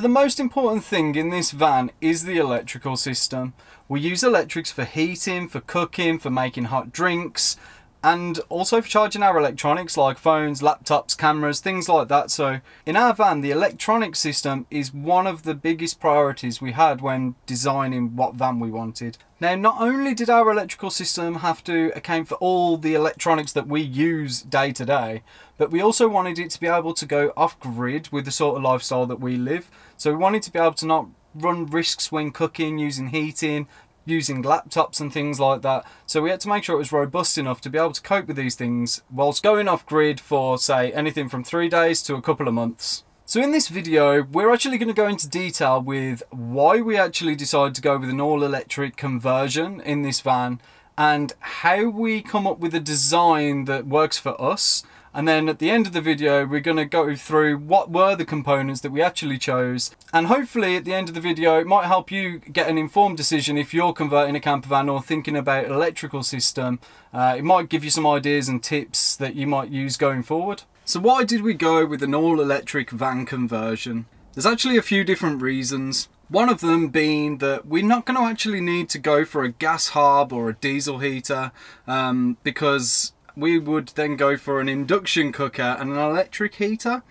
So the most important thing in this van is the electrical system. We use electrics for heating, for cooking, for making hot drinks, and also for charging our electronics like phones, laptops, cameras, things like that. So in our van, the electronic system is one of the biggest priorities we had when designing what van we wanted. Now, not only did our electrical system have to account for all the electronics that we use day to day, but we also wanted it to be able to go off grid with the sort of lifestyle that we live. So we wanted to be able to not run risks when cooking, using heating, using laptops and things like that. So we had to make sure it was robust enough to be able to cope with these things whilst going off grid for say anything from three days to a couple of months. So in this video, we're actually going to go into detail with why we actually decided to go with an all electric conversion in this van and how we come up with a design that works for us and then at the end of the video, we're going to go through what were the components that we actually chose. And hopefully at the end of the video, it might help you get an informed decision if you're converting a camper van or thinking about electrical system. Uh, it might give you some ideas and tips that you might use going forward. So why did we go with an all electric van conversion? There's actually a few different reasons. One of them being that we're not going to actually need to go for a gas hob or a diesel heater um, because we would then go for an induction cooker and an electric heater.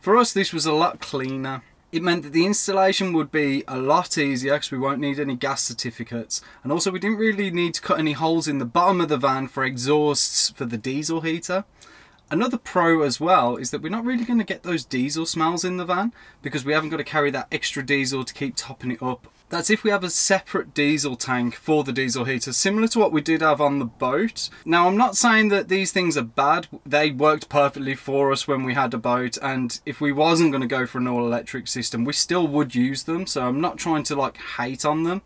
For us, this was a lot cleaner. It meant that the installation would be a lot easier because we won't need any gas certificates. And also we didn't really need to cut any holes in the bottom of the van for exhausts for the diesel heater. Another pro as well is that we're not really going to get those diesel smells in the van because we haven't got to carry that extra diesel to keep topping it up that's if we have a separate diesel tank for the diesel heater, similar to what we did have on the boat. Now, I'm not saying that these things are bad. They worked perfectly for us when we had a boat, and if we wasn't going to go for an all-electric system, we still would use them, so I'm not trying to, like, hate on them.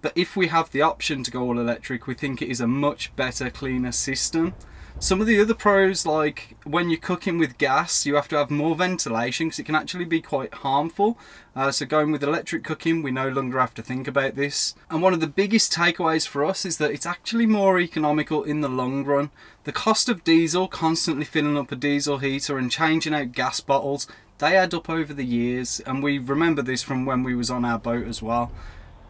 But if we have the option to go all-electric, we think it is a much better, cleaner system. Some of the other pros, like when you're cooking with gas, you have to have more ventilation because it can actually be quite harmful. Uh, so going with electric cooking, we no longer have to think about this. And one of the biggest takeaways for us is that it's actually more economical in the long run. The cost of diesel, constantly filling up a diesel heater and changing out gas bottles, they add up over the years. And we remember this from when we was on our boat as well.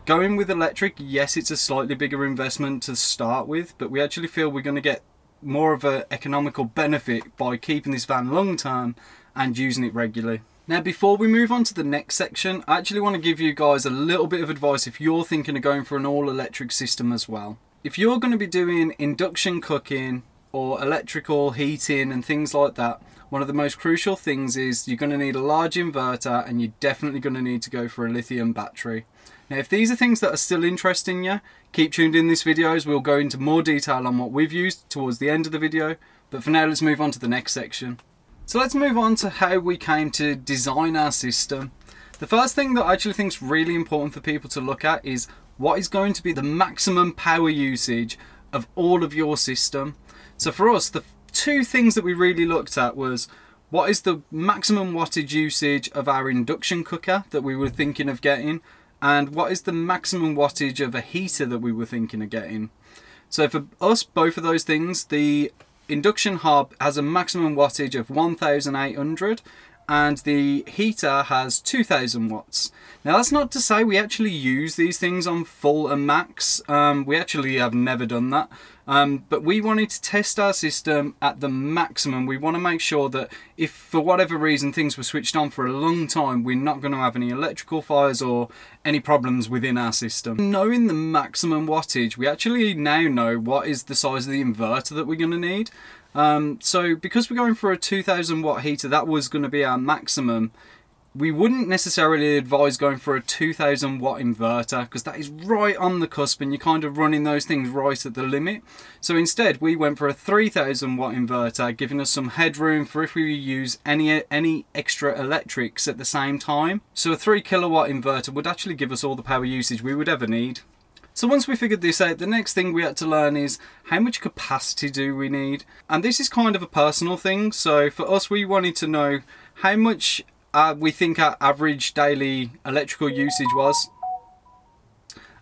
Going with electric, yes, it's a slightly bigger investment to start with, but we actually feel we're going to get more of an economical benefit by keeping this van long term and using it regularly. Now before we move on to the next section, I actually want to give you guys a little bit of advice if you're thinking of going for an all electric system as well. If you're going to be doing induction cooking or electrical heating and things like that, one of the most crucial things is you're going to need a large inverter and you're definitely going to need to go for a lithium battery. Now if these are things that are still interesting you, keep tuned in this video as we'll go into more detail on what we've used towards the end of the video, but for now let's move on to the next section. So let's move on to how we came to design our system. The first thing that I actually think is really important for people to look at is what is going to be the maximum power usage of all of your system. So for us, the two things that we really looked at was what is the maximum wattage usage of our induction cooker that we were thinking of getting and what is the maximum wattage of a heater that we were thinking of getting. So for us, both of those things, the induction hob has a maximum wattage of 1800 and the heater has 2000 watts. Now that's not to say we actually use these things on full and max, um, we actually have never done that. Um, but we wanted to test our system at the maximum. We want to make sure that if for whatever reason things were switched on for a long time, we're not going to have any electrical fires or any problems within our system. Knowing the maximum wattage, we actually now know what is the size of the inverter that we're going to need. Um, so because we're going for a 2000 watt heater, that was going to be our maximum we wouldn't necessarily advise going for a 2000 watt inverter because that is right on the cusp and you're kind of running those things right at the limit. So instead we went for a 3000 watt inverter giving us some headroom for if we use any any extra electrics at the same time. So a 3 kilowatt inverter would actually give us all the power usage we would ever need. So once we figured this out, the next thing we had to learn is how much capacity do we need? And this is kind of a personal thing. So for us, we wanted to know how much uh, we think our average daily electrical usage was.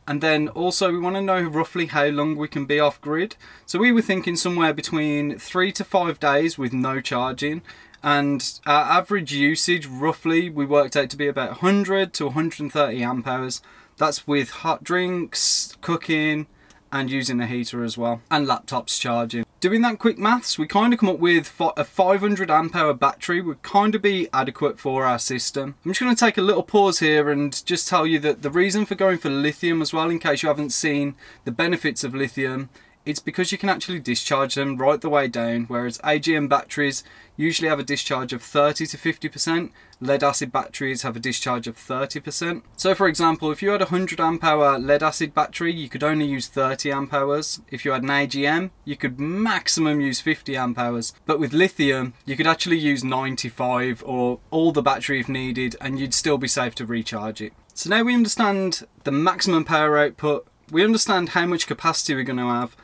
And then also we want to know roughly how long we can be off grid. So we were thinking somewhere between three to five days with no charging. and our average usage roughly we worked out to be about 100 to 130 amp hours that's with hot drinks cooking and using a heater as well and laptops charging. Doing that quick maths we kind of come up with a 500 amp hour battery would kind of be adequate for our system. I'm just going to take a little pause here and just tell you that the reason for going for lithium as well in case you haven't seen the benefits of lithium it's because you can actually discharge them right the way down, whereas AGM batteries usually have a discharge of 30 to 50%, lead acid batteries have a discharge of 30%. So for example, if you had a 100 amp hour lead acid battery, you could only use 30 amp hours. If you had an AGM, you could maximum use 50 amp hours. But with lithium, you could actually use 95 or all the battery if needed, and you'd still be safe to recharge it. So now we understand the maximum power output, we understand how much capacity we're going to have,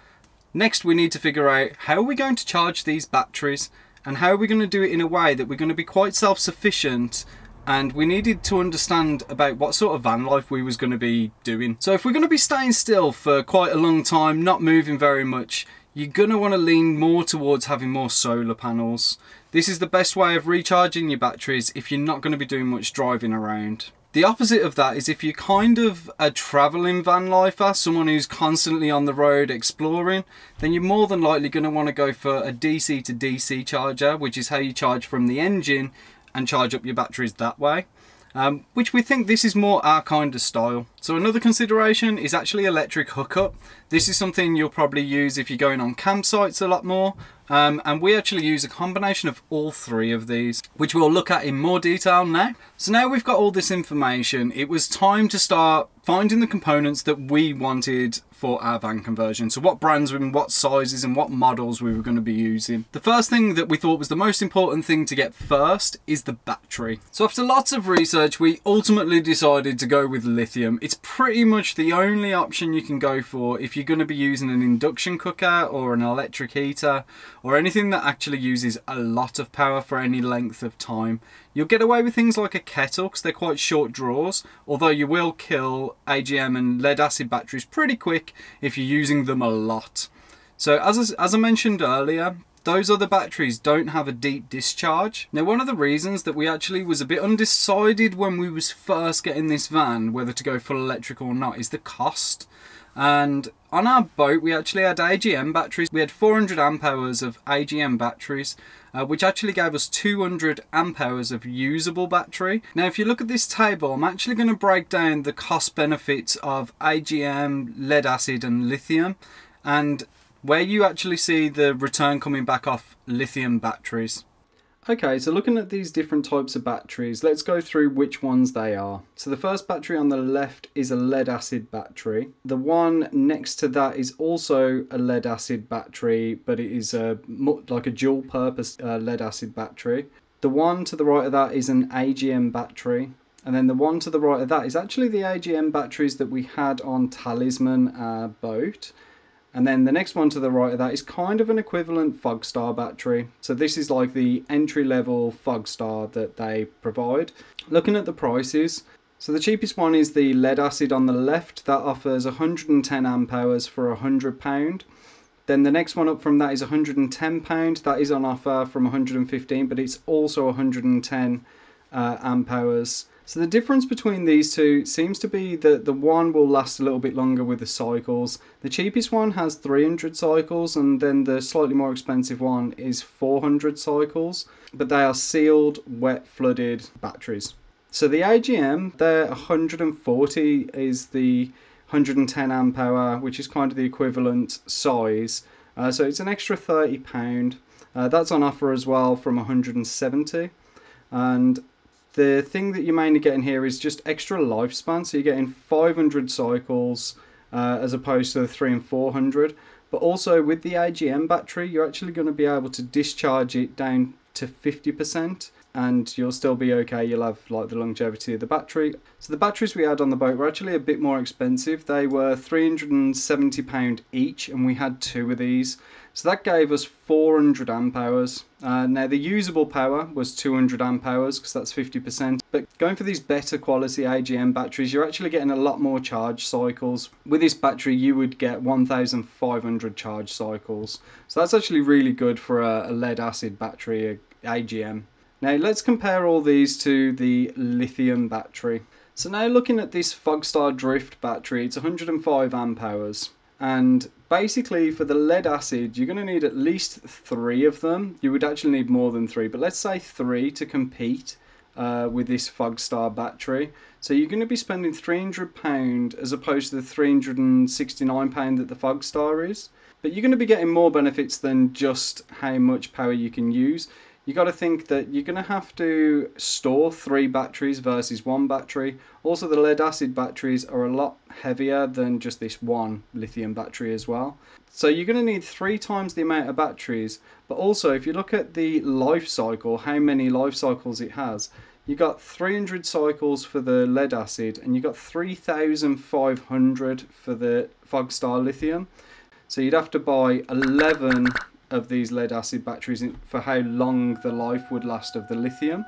Next we need to figure out how are we going to charge these batteries and how are we going to do it in a way that we're going to be quite self-sufficient and we needed to understand about what sort of van life we was going to be doing. So if we're going to be staying still for quite a long time, not moving very much, you're going to want to lean more towards having more solar panels. This is the best way of recharging your batteries if you're not going to be doing much driving around. The opposite of that is if you're kind of a travelling van lifer, someone who's constantly on the road exploring, then you're more than likely going to want to go for a DC to DC charger, which is how you charge from the engine and charge up your batteries that way. Um, which we think this is more our kind of style. So another consideration is actually electric hookup. This is something you'll probably use if you're going on campsites a lot more. Um, and we actually use a combination of all three of these, which we'll look at in more detail now. So now we've got all this information, it was time to start finding the components that we wanted for our van conversion. So what brands and what sizes and what models we were going to be using. The first thing that we thought was the most important thing to get first is the battery. So after lots of research, we ultimately decided to go with lithium. It's pretty much the only option you can go for if you're going to be using an induction cooker or an electric heater or anything that actually uses a lot of power for any length of time. You'll get away with things like a kettle because they're quite short draws, although you will kill AGM and lead acid batteries pretty quick if you're using them a lot. So as, as I mentioned earlier, those other batteries don't have a deep discharge. Now one of the reasons that we actually was a bit undecided when we was first getting this van, whether to go full electric or not, is the cost. And on our boat we actually had AGM batteries. We had 400 amp hours of AGM batteries uh, which actually gave us 200 amp hours of usable battery. Now if you look at this table I'm actually going to break down the cost benefits of AGM, lead acid and lithium and where you actually see the return coming back off lithium batteries. Okay, so looking at these different types of batteries, let's go through which ones they are. So the first battery on the left is a lead acid battery. The one next to that is also a lead acid battery, but it is a like a dual purpose uh, lead acid battery. The one to the right of that is an AGM battery. And then the one to the right of that is actually the AGM batteries that we had on Talisman uh, boat. And then the next one to the right of that is kind of an equivalent Fogstar battery. So this is like the entry level Fogstar that they provide. Looking at the prices, so the cheapest one is the lead acid on the left that offers 110 amp hours for 100 pound. Then the next one up from that is 110 pound. That is on offer from 115, but it's also 110 uh, amp hours. So the difference between these two seems to be that the one will last a little bit longer with the cycles. The cheapest one has 300 cycles and then the slightly more expensive one is 400 cycles. But they are sealed, wet, flooded batteries. So the AGM, they're 140 is the 110 amp hour, which is kind of the equivalent size. Uh, so it's an extra 30 pound. Uh, that's on offer as well from 170 and the thing that you're mainly getting here is just extra lifespan. So you're getting 500 cycles uh, as opposed to the 3 and 400. But also with the AGM battery, you're actually going to be able to discharge it down to 50% and you'll still be okay. You'll have like the longevity of the battery. So the batteries we had on the boat were actually a bit more expensive. They were £370 each and we had two of these. So that gave us 400 amp hours. Uh, now the usable power was 200 amp hours because that's 50%. But going for these better quality AGM batteries, you're actually getting a lot more charge cycles. With this battery, you would get 1,500 charge cycles. So that's actually really good for a, a lead acid battery, AGM. Now let's compare all these to the lithium battery. So now looking at this Fogstar Drift battery, it's 105 amp hours. And basically for the lead acid, you're going to need at least three of them. You would actually need more than three, but let's say three to compete uh, with this Fogstar battery. So you're going to be spending £300 as opposed to the £369 that the Fogstar is. But you're going to be getting more benefits than just how much power you can use you got to think that you're going to have to store three batteries versus one battery. Also, the lead acid batteries are a lot heavier than just this one lithium battery as well. So you're going to need three times the amount of batteries. But also, if you look at the life cycle, how many life cycles it has, you got 300 cycles for the lead acid and you got 3,500 for the Fogstar lithium. So you'd have to buy 11 of these lead acid batteries for how long the life would last of the lithium.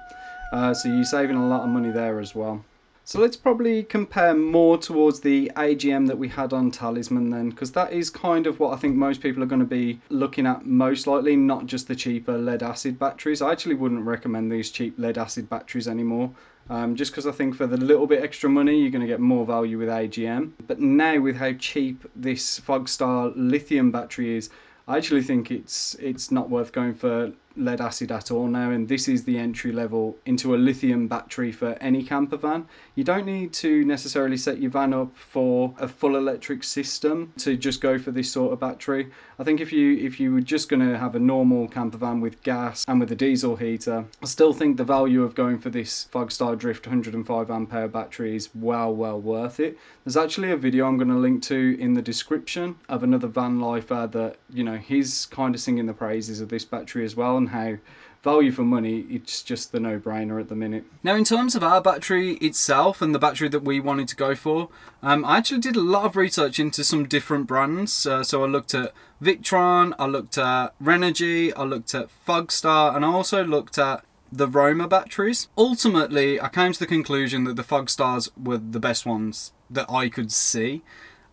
Uh, so you're saving a lot of money there as well. So let's probably compare more towards the AGM that we had on Talisman then, because that is kind of what I think most people are going to be looking at most likely, not just the cheaper lead acid batteries. I actually wouldn't recommend these cheap lead acid batteries anymore. Um, just because I think for the little bit extra money you're going to get more value with AGM. But now with how cheap this Fogstar lithium battery is, I actually think it's it's not worth going for lead acid at all now and this is the entry level into a lithium battery for any camper van. You don't need to necessarily set your van up for a full electric system to just go for this sort of battery. I think if you if you were just going to have a normal camper van with gas and with a diesel heater, I still think the value of going for this Fogstar Drift 105 ampere battery is well well worth it. There's actually a video I'm going to link to in the description of another van lifer that you know he's kind of singing the praises of this battery as well on how value for money, it's just the no-brainer at the minute. Now, in terms of our battery itself and the battery that we wanted to go for, um, I actually did a lot of research into some different brands. Uh, so I looked at Victron, I looked at Renogy, I looked at Fogstar, and I also looked at the Roamer batteries. Ultimately, I came to the conclusion that the Fogstars were the best ones that I could see.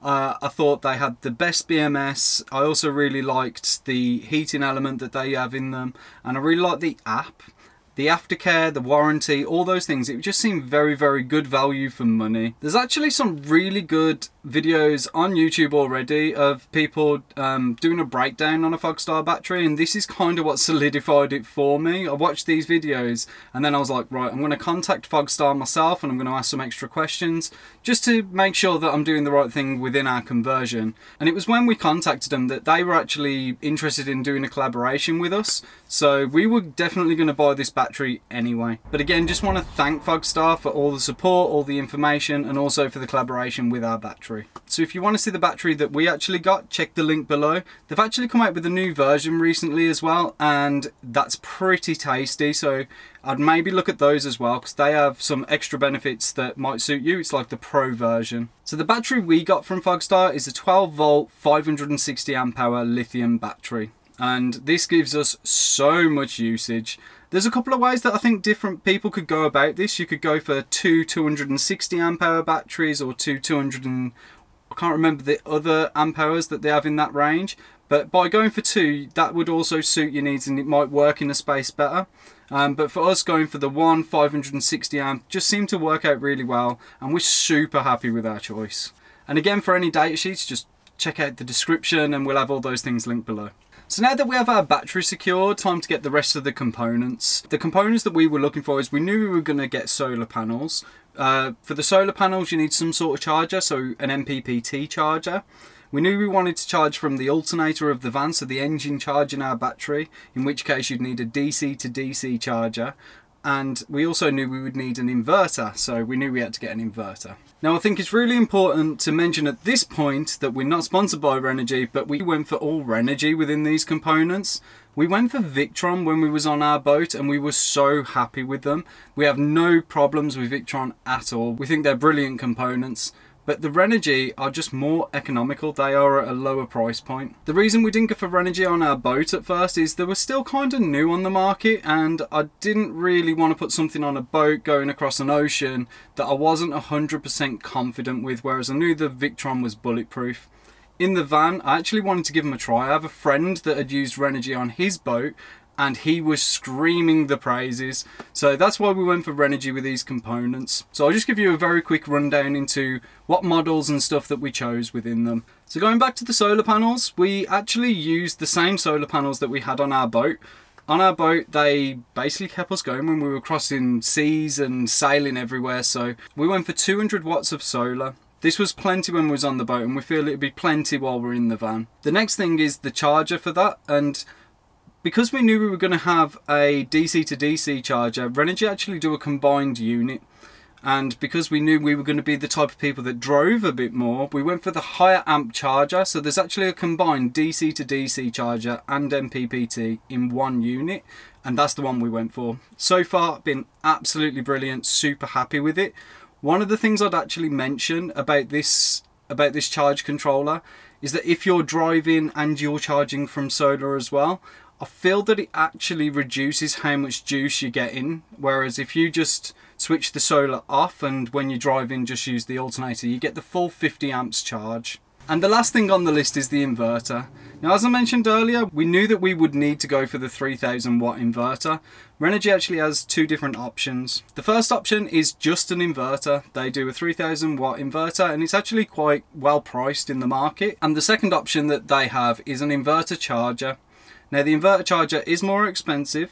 Uh, I thought they had the best BMS. I also really liked the heating element that they have in them, and I really like the app the aftercare, the warranty, all those things, it just seemed very, very good value for money. There's actually some really good videos on YouTube already of people um, doing a breakdown on a Fogstar battery and this is kind of what solidified it for me. I watched these videos and then I was like, right, I'm going to contact Fogstar myself and I'm going to ask some extra questions just to make sure that I'm doing the right thing within our conversion. And it was when we contacted them that they were actually interested in doing a collaboration with us. So we were definitely going to buy this battery anyway. But again, just want to thank Fogstar for all the support, all the information, and also for the collaboration with our battery. So if you want to see the battery that we actually got, check the link below. They've actually come out with a new version recently as well, and that's pretty tasty. So I'd maybe look at those as well because they have some extra benefits that might suit you. It's like the pro version. So the battery we got from Fogstar is a 12 volt 560 amp hour lithium battery and this gives us so much usage. There's a couple of ways that I think different people could go about this. You could go for two 260 amp hour batteries or two 200 and I can't remember the other amp hours that they have in that range. But by going for two, that would also suit your needs and it might work in a space better. Um, but for us going for the one 560 amp just seemed to work out really well and we're super happy with our choice. And again for any data sheets just check out the description and we'll have all those things linked below. So now that we have our battery secured, time to get the rest of the components. The components that we were looking for is we knew we were going to get solar panels. Uh, for the solar panels you need some sort of charger, so an MPPT charger. We knew we wanted to charge from the alternator of the van, so the engine charging our battery, in which case you'd need a DC to DC charger. And we also knew we would need an inverter, so we knew we had to get an inverter. Now I think it's really important to mention at this point that we're not sponsored by Renogy, but we went for all Renogy within these components. We went for Victron when we was on our boat and we were so happy with them. We have no problems with Victron at all. We think they're brilliant components. But the Renogy are just more economical, they are at a lower price point. The reason we didn't go for Renogy on our boat at first is they were still kind of new on the market and I didn't really want to put something on a boat going across an ocean that I wasn't 100% confident with, whereas I knew the Victron was bulletproof in the van. I actually wanted to give them a try. I have a friend that had used Renogy on his boat and he was screaming the praises. So that's why we went for Renogy with these components. So I'll just give you a very quick rundown into what models and stuff that we chose within them. So going back to the solar panels, we actually used the same solar panels that we had on our boat. On our boat, they basically kept us going when we were crossing seas and sailing everywhere. So we went for 200 watts of solar. This was plenty when we was on the boat and we feel it'd be plenty while we're in the van. The next thing is the charger for that and because we knew we were going to have a DC to DC charger, Renogy actually do a combined unit. And because we knew we were going to be the type of people that drove a bit more, we went for the higher amp charger. So there's actually a combined DC to DC charger and MPPT in one unit. And that's the one we went for. So far, been absolutely brilliant, super happy with it. One of the things I'd actually mention about this about this charge controller is that if you're driving and you're charging from solar as well, I feel that it actually reduces how much juice you get in. Whereas if you just switch the solar off and when you're driving just use the alternator, you get the full 50 amps charge. And the last thing on the list is the inverter. Now as I mentioned earlier, we knew that we would need to go for the 3000 watt inverter. Renogy actually has two different options. The first option is just an inverter. They do a 3000 watt inverter and it's actually quite well priced in the market. And the second option that they have is an inverter charger. Now the inverter charger is more expensive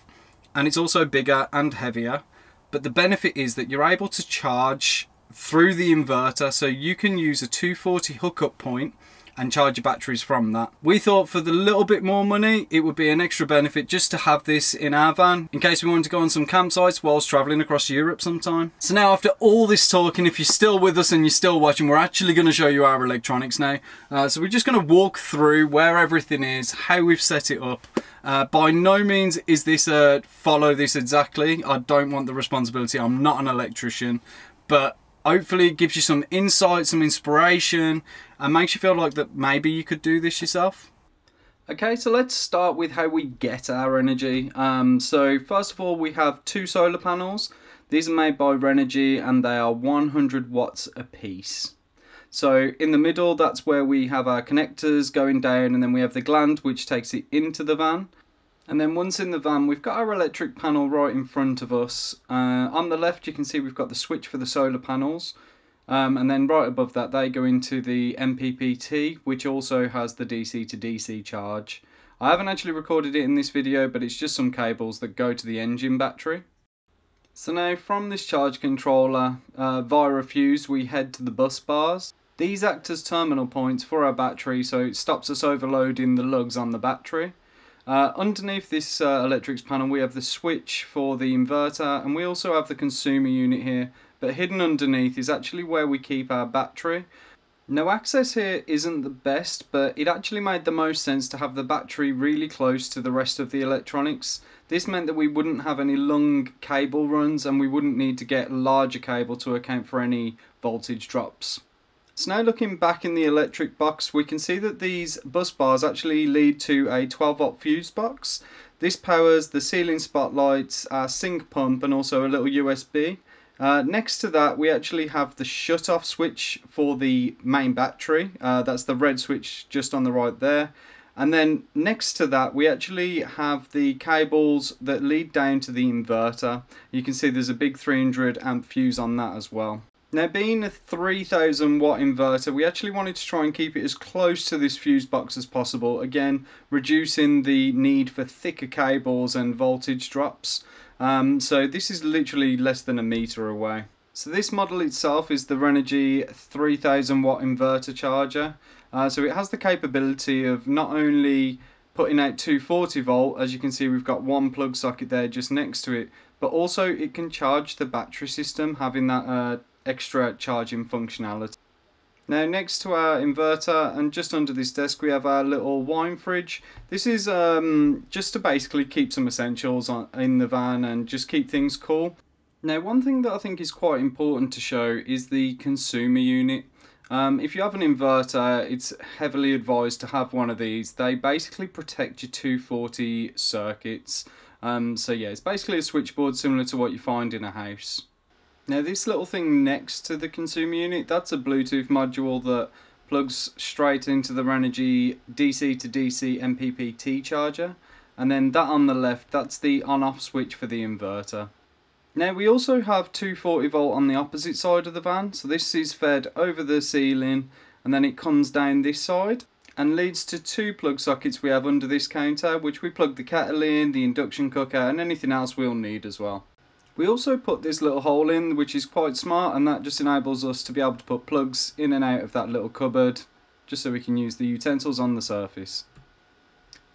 and it's also bigger and heavier, but the benefit is that you're able to charge through the inverter so you can use a 240 hookup point and charge your batteries from that. We thought for the little bit more money, it would be an extra benefit just to have this in our van in case we wanted to go on some campsites whilst traveling across Europe sometime. So now after all this talking, if you're still with us and you're still watching, we're actually going to show you our electronics now. Uh, so we're just going to walk through where everything is, how we've set it up. Uh, by no means is this a follow this exactly. I don't want the responsibility. I'm not an electrician, but hopefully it gives you some insight, some inspiration, and makes you feel like that maybe you could do this yourself. Okay, so let's start with how we get our energy. Um, so first of all, we have two solar panels. These are made by Renogy and they are 100 watts a piece. So in the middle, that's where we have our connectors going down and then we have the gland which takes it into the van. And then once in the van, we've got our electric panel right in front of us. Uh, on the left, you can see we've got the switch for the solar panels. Um, and then right above that, they go into the MPPT, which also has the DC to DC charge. I haven't actually recorded it in this video, but it's just some cables that go to the engine battery. So now from this charge controller, uh, via a fuse, we head to the bus bars. These act as terminal points for our battery, so it stops us overloading the lugs on the battery. Uh, underneath this uh, electrics panel we have the switch for the inverter and we also have the consumer unit here but hidden underneath is actually where we keep our battery. Now access here isn't the best but it actually made the most sense to have the battery really close to the rest of the electronics. This meant that we wouldn't have any long cable runs and we wouldn't need to get larger cable to account for any voltage drops. So now looking back in the electric box, we can see that these bus bars actually lead to a 12 volt fuse box. This powers the ceiling spotlights, our sink pump and also a little USB. Uh, next to that we actually have the shut off switch for the main battery. Uh, that's the red switch just on the right there. And then next to that we actually have the cables that lead down to the inverter. You can see there's a big 300 amp fuse on that as well. Now being a 3000 watt inverter, we actually wanted to try and keep it as close to this fuse box as possible. Again, reducing the need for thicker cables and voltage drops. Um, so this is literally less than a meter away. So this model itself is the Renogy 3000 watt inverter charger. Uh, so it has the capability of not only putting out 240 volt, as you can see we've got one plug socket there just next to it, but also it can charge the battery system having that uh, extra charging functionality. Now next to our inverter and just under this desk we have our little wine fridge. This is um, just to basically keep some essentials on, in the van and just keep things cool. Now one thing that I think is quite important to show is the consumer unit. Um, if you have an inverter, it's heavily advised to have one of these. They basically protect your 240 circuits. Um, so yeah, it's basically a switchboard similar to what you find in a house. Now this little thing next to the consumer unit, that's a Bluetooth module that plugs straight into the Renogy DC to DC MPPT charger. and then that on the left, that's the on-off switch for the inverter. Now we also have 240 volt on the opposite side of the van, so this is fed over the ceiling and then it comes down this side and leads to two plug sockets we have under this counter which we plug the kettle in, the induction cooker and anything else we'll need as well. We also put this little hole in which is quite smart and that just enables us to be able to put plugs in and out of that little cupboard just so we can use the utensils on the surface.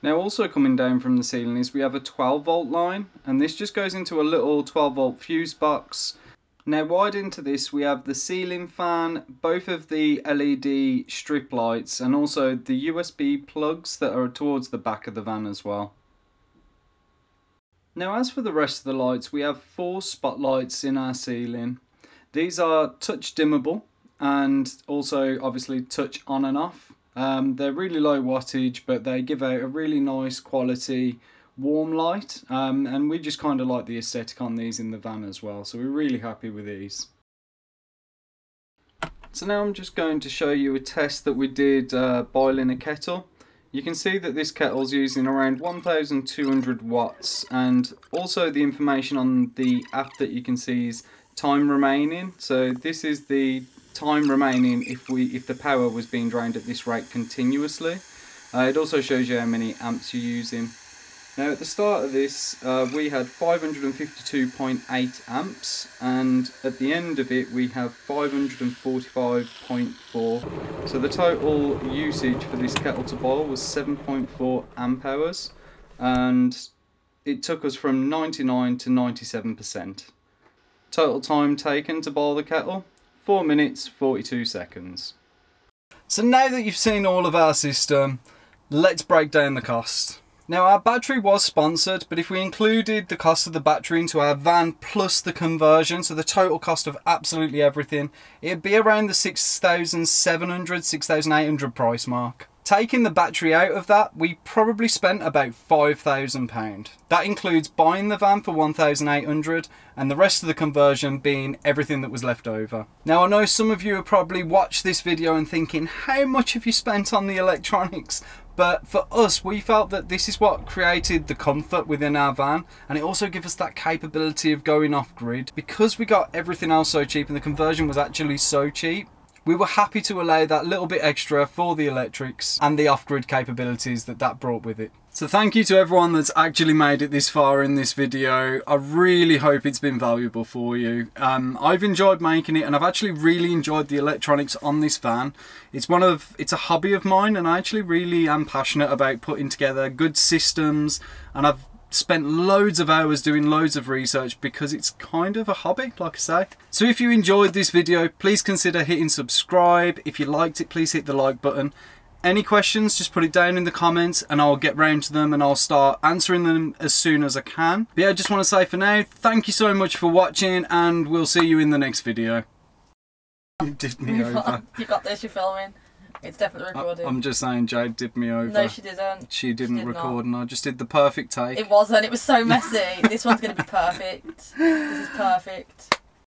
Now also coming down from the ceiling is we have a 12 volt line and this just goes into a little 12 volt fuse box. Now wide into this we have the ceiling fan, both of the LED strip lights and also the USB plugs that are towards the back of the van as well. Now as for the rest of the lights we have four spotlights in our ceiling. These are touch dimmable and also obviously touch on and off. Um, they're really low wattage, but they give out a really nice quality warm light. Um, and we just kind of like the aesthetic on these in the van as well. So we're really happy with these. So now I'm just going to show you a test that we did uh, boiling a kettle. You can see that this kettle's using around 1200 watts and also the information on the app that you can see is time remaining. So this is the time remaining if we if the power was being drained at this rate continuously. Uh, it also shows you how many amps you're using. Now at the start of this uh, we had 552.8 amps and at the end of it we have 545.4 so the total usage for this kettle to boil was 7.4 amp hours and it took us from 99 to 97%. Total time taken to boil the kettle 4 minutes 42 seconds. So now that you've seen all of our system, let's break down the cost. Now our battery was sponsored, but if we included the cost of the battery into our van plus the conversion, so the total cost of absolutely everything, it'd be around the 6,700, 6,800 price mark. Taking the battery out of that, we probably spent about £5,000. That includes buying the van for 1800 and the rest of the conversion being everything that was left over. Now I know some of you have probably watched this video and thinking, how much have you spent on the electronics? But for us, we felt that this is what created the comfort within our van and it also gives us that capability of going off grid. Because we got everything else so cheap and the conversion was actually so cheap, we were happy to allow that little bit extra for the electrics and the off-grid capabilities that that brought with it. So thank you to everyone that's actually made it this far in this video. I really hope it's been valuable for you. Um, I've enjoyed making it and I've actually really enjoyed the electronics on this van. It's one of, it's a hobby of mine and I actually really am passionate about putting together good systems and I've spent loads of hours doing loads of research because it's kind of a hobby, like I say. So if you enjoyed this video, please consider hitting subscribe. If you liked it, please hit the like button. Any questions, just put it down in the comments and I'll get round to them and I'll start answering them as soon as I can. But yeah, I just want to say for now, thank you so much for watching and we'll see you in the next video. You did me over. You got this, you're filming. It's definitely recorded. I'm just saying Jade did me over. No, she didn't. She didn't did record and I just did the perfect take. It wasn't. It was so messy. this one's going to be perfect. This is perfect.